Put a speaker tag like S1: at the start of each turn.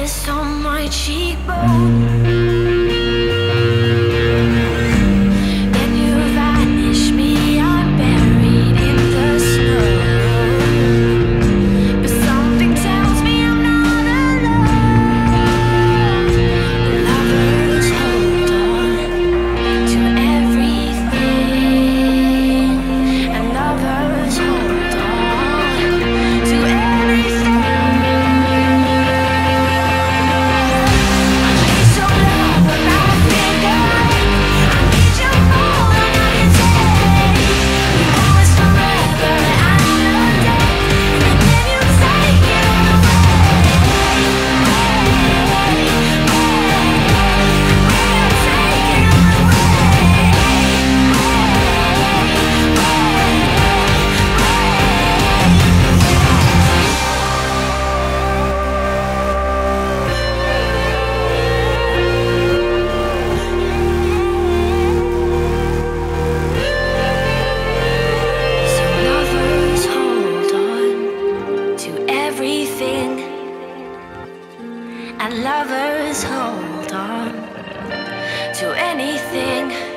S1: kiss on my cheekbone. To anything.